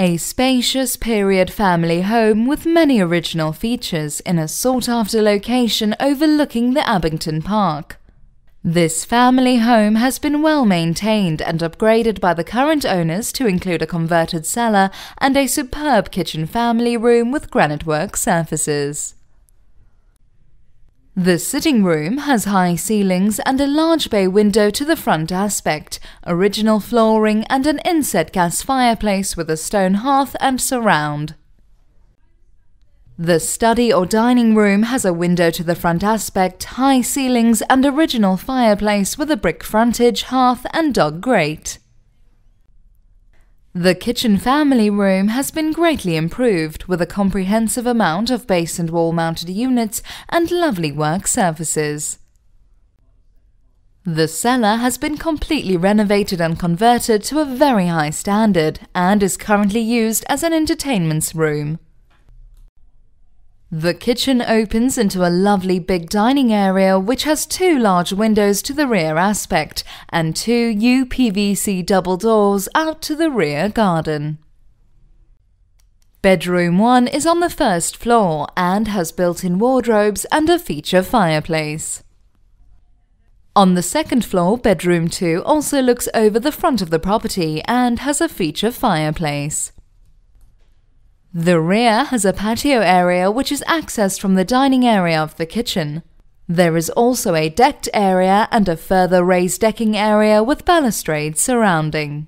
A spacious period family home with many original features in a sought after location overlooking the Abington Park. This family home has been well maintained and upgraded by the current owners to include a converted cellar and a superb kitchen family room with granite work surfaces. The sitting room has high ceilings and a large bay window to the front aspect, original flooring and an inset gas fireplace with a stone hearth and surround. The study or dining room has a window to the front aspect, high ceilings and original fireplace with a brick frontage, hearth and dog grate. The kitchen family room has been greatly improved with a comprehensive amount of base and wall mounted units and lovely work surfaces. The cellar has been completely renovated and converted to a very high standard and is currently used as an entertainment room. The kitchen opens into a lovely big dining area which has two large windows to the rear aspect and two UPVC double doors out to the rear garden. Bedroom 1 is on the first floor and has built-in wardrobes and a feature fireplace. On the second floor, bedroom 2 also looks over the front of the property and has a feature fireplace. The rear has a patio area which is accessed from the dining area of the kitchen. There is also a decked area and a further raised decking area with balustrades surrounding.